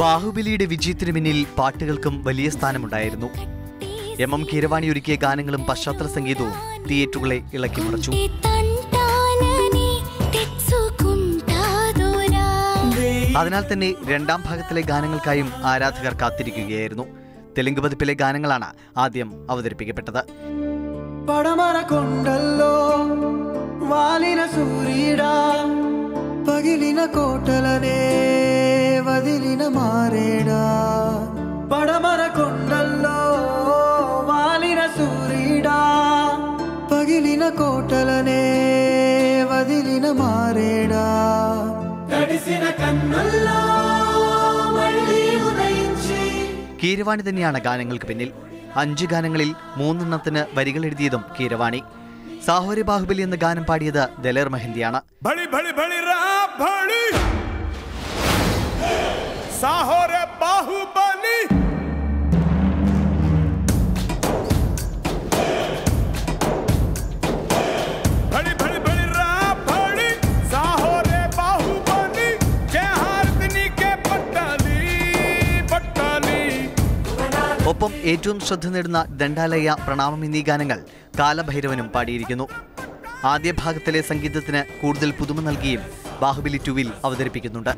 ബാഹുബലിയുടെ വിജയത്തിനു പിന്നിൽ പാട്ടുകൾക്കും വലിയ സ്ഥാനമുണ്ടായിരുന്നു. M M Keeravani ഒരുക്കിയ ഗാനങ്ങളും പശ്ചാത്തല സംഗീതവും തിയേറ്ററുകളെ ഇളക്കി മറിച്ചു. അതിനാൽ തന്നെ രണ്ടാം ഭാഗത്തിലെ ഗാനങ്ങൾക്കായും ആരാധകർ കാത്തിരിക്കുകയായിരുന്നു. തെലുങ്ക് പതിപ്പിലെ ഗാനങ്ങളാണ് ആദ്യം അവതരിപ്പിക്കപ്പെട്ടത്. കൊണ്ടല്ലോ വാലിന സൂര്യടാ പകിലിന കോട്ടലനേ. കീരവാണി തന്നെയാണ് ഗാനങ്ങൾക്ക് പിന്നിൽ. അഞ്ച് ഗാനങ്ങളിൽ മൂന്നെണ്ണത്തിന് വരികൾ എഴുതിയതും കീരവാണി. സാഹോരി ബാഹുബലി എന്ന ഗാനം പാടിയത് ദലേർ മെഹന്തിയാണ്. സാഹോ ഒപ്പം ഏറ്റവും ശ്രദ്ധ നേടുന്ന ദണ്ഡാലയ പ്രണാമം എന്നീ ഗാനങ്ങൾ കാലഭൈരവനും പാടിയിരിക്കുന്നു. ആദ്യ ഭാഗത്തിലെ സംഗീതത്തിന് കൂടുതൽ പുതുമ നൽകിയും ബാഹുബലി ടുവിൽ അവതരിപ്പിക്കുന്നുണ്ട്.